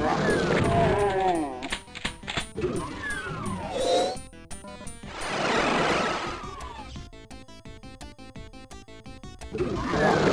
Wow. Thank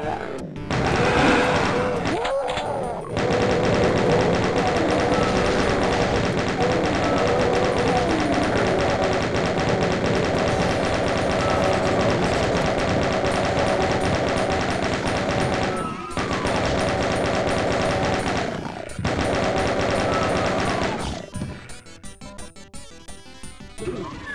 Yeah. You